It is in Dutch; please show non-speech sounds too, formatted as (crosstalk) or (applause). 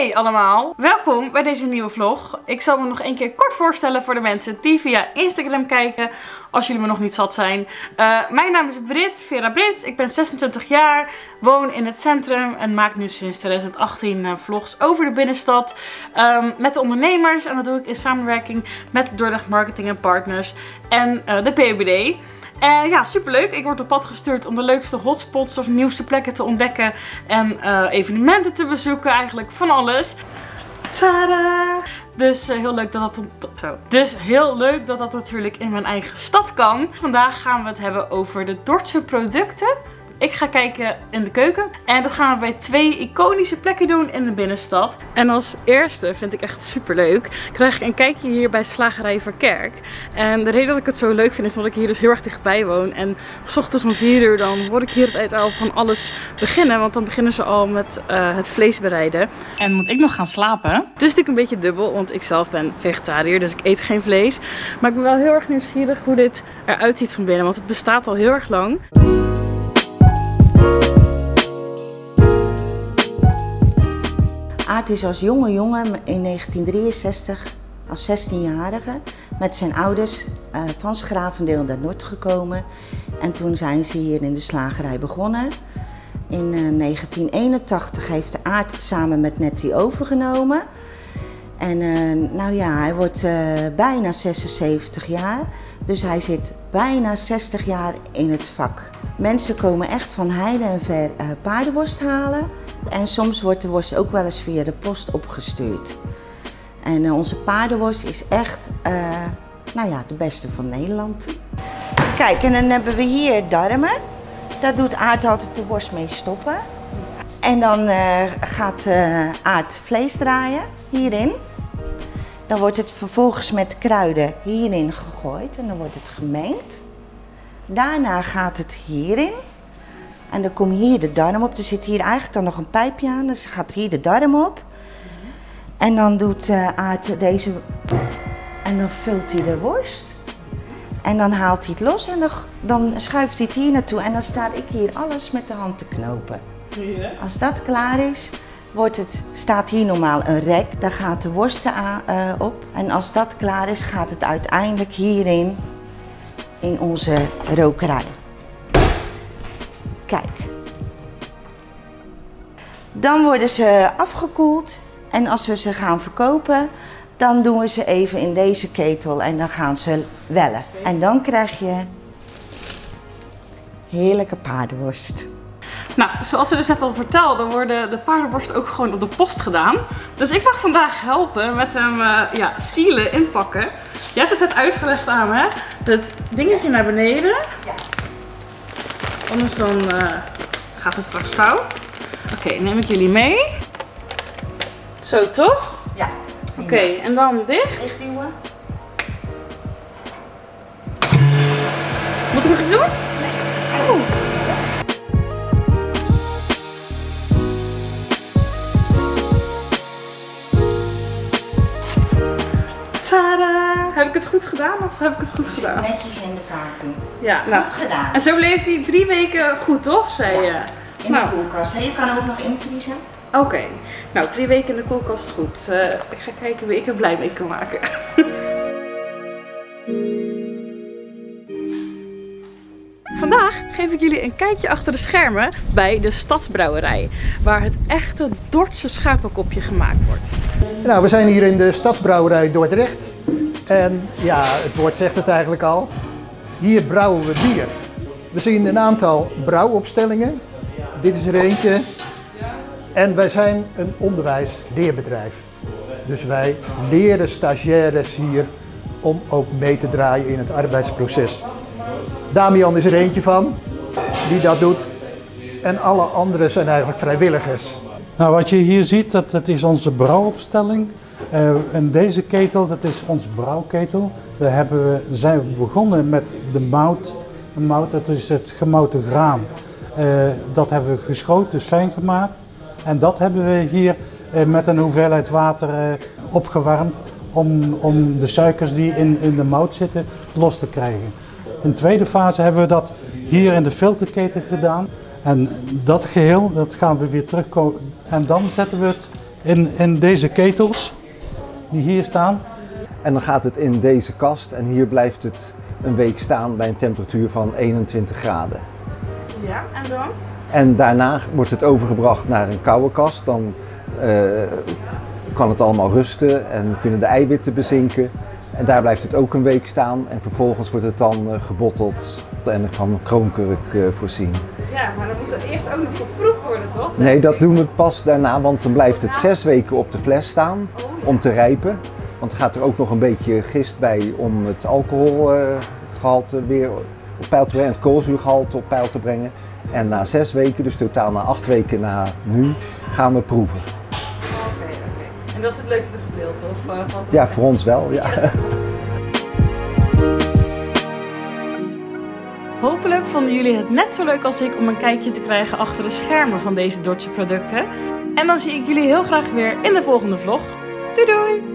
Hey allemaal, welkom bij deze nieuwe vlog. Ik zal me nog één keer kort voorstellen voor de mensen die via Instagram kijken, als jullie me nog niet zat zijn. Uh, mijn naam is Brit, Vera Brit, ik ben 26 jaar, woon in het centrum en maak nu sinds 2018 uh, vlogs over de binnenstad um, met de ondernemers. En dat doe ik in samenwerking met Dordrecht Marketing en Partners en uh, de PBD. En ja, superleuk. Ik word op pad gestuurd om de leukste hotspots of nieuwste plekken te ontdekken. En uh, evenementen te bezoeken. Eigenlijk van alles. Tada! Dus uh, heel leuk dat dat, zo. dus heel leuk dat dat natuurlijk in mijn eigen stad kan. Vandaag gaan we het hebben over de Dordtse producten. Ik ga kijken in de keuken. En dat gaan we bij twee iconische plekken doen in de binnenstad. En als eerste, vind ik echt super leuk, krijg ik een kijkje hier bij Slagerij Verkerk. En de reden dat ik het zo leuk vind is omdat ik hier dus heel erg dichtbij woon. En s ochtends om 4 uur dan word ik hier het al van alles beginnen. Want dan beginnen ze al met uh, het vlees bereiden. En moet ik nog gaan slapen. Het is natuurlijk een beetje dubbel, want ik zelf ben vegetariër, dus ik eet geen vlees. Maar ik ben wel heel erg nieuwsgierig hoe dit eruit ziet van binnen, want het bestaat al heel erg lang. Aart is als jonge jongen in 1963 als 16-jarige met zijn ouders uh, van Schravendeel naar Noord gekomen. En toen zijn ze hier in de slagerij begonnen. In uh, 1981 heeft Aart het samen met Nettie overgenomen. En uh, nou ja, hij wordt bijna 76 jaar. Dus hij zit bijna 60 jaar in het vak. Mensen komen echt van heide en ver paardenworst halen. En soms wordt de worst ook wel eens via de post opgestuurd. En uh, onze paardenworst is echt, uh, nou ja, de beste van Nederland. Kijk, en dan hebben we hier darmen. Daar doet Aard altijd de worst mee stoppen. En dan uh, gaat Aard vlees draaien, hierin. Dan wordt het vervolgens met kruiden hierin gegooid en dan wordt het gemengd. Daarna gaat het hierin. En dan kom hier de darm op. Er zit hier eigenlijk dan nog een pijpje aan. Dus gaat hier de darm op. En dan doet uh, deze... En dan vult hij de worst. En dan haalt hij het los en dan, dan schuift hij het hier naartoe. En dan sta ik hier alles met de hand te knopen. Ja. Als dat klaar is, wordt het, staat hier normaal een rek. Daar gaat de worsten uh, op. En als dat klaar is, gaat het uiteindelijk hierin in onze rokerij. Kijk. Dan worden ze afgekoeld en als we ze gaan verkopen, dan doen we ze even in deze ketel en dan gaan ze wellen. En dan krijg je heerlijke paardenworst. Nou, zoals ze dus net al vertelde, worden de paardenworst ook gewoon op de post gedaan. Dus ik mag vandaag helpen met hem uh, ja, sielen inpakken. Je hebt het net uitgelegd aan me, dat dingetje naar beneden. Ja. Anders dan uh, gaat het straks fout. Oké, okay, neem ik jullie mee. Zo toch? Ja. Oké, okay, en dan dicht. Dichtduwen. Moet ik nog iets doen? Nee. Oh. Goed gedaan of heb ik het goed gedaan? Netjes in de vacuüm. Ja, goed nou. gedaan. En zo bleef hij drie weken goed, toch? Zei je? In nou. de koelkast. En je kan hem ook nog invriezen. Oké. Okay. Nou, drie weken in de koelkast goed. Uh, ik ga kijken wie ik er blij mee kan maken. (laughs) Vandaag geef ik jullie een kijkje achter de schermen bij de Stadsbrouwerij. Waar het echte Dordtse schapenkopje gemaakt wordt. Nou, we zijn hier in de Stadsbrouwerij Dordrecht. En ja, het woord zegt het eigenlijk al. Hier brouwen we bier. We zien een aantal brouwopstellingen. Dit is er eentje. En wij zijn een onderwijsleerbedrijf. Dus wij leren stagiaires hier om ook mee te draaien in het arbeidsproces. Damian is er eentje van, die dat doet. En alle anderen zijn eigenlijk vrijwilligers. Nou, wat je hier ziet, dat, dat is onze brouwopstelling. Uh, en deze ketel, dat is onze brouwketel. Daar hebben we, zijn we begonnen met de mout. De mout, dat is het gemouten graan. Uh, dat hebben we geschoten, dus fijn gemaakt. En dat hebben we hier uh, met een hoeveelheid water opgewarmd om, om de suikers die in, in de mout zitten los te krijgen. In de tweede fase hebben we dat hier in de filterketen gedaan. En dat geheel, dat gaan we weer terugkomen. En dan zetten we het in, in deze ketels die hier staan. En dan gaat het in deze kast en hier blijft het een week staan bij een temperatuur van 21 graden. Ja, en dan? En daarna wordt het overgebracht naar een koude kast. Dan eh, kan het allemaal rusten en kunnen de eiwitten bezinken. En daar blijft het ook een week staan. En vervolgens wordt het dan uh, gebotteld en van kroonkurk uh, voorzien. Ja, maar dan moet er eerst ook nog geproefd worden, toch? Nee, dat doen we pas daarna, want dan blijft het zes weken op de fles staan om te rijpen. Want er gaat er ook nog een beetje gist bij om het alcoholgehalte weer op peil te brengen, het koolzuurgehalte op peil te brengen. En na zes weken, dus totaal na acht weken na nu, gaan we proeven. En dat is het leukste gedeelte? Of, uh, ja, voor ons wel, ja. ja. Hopelijk vonden jullie het net zo leuk als ik om een kijkje te krijgen achter de schermen van deze Dordtse producten. En dan zie ik jullie heel graag weer in de volgende vlog. Doei doei!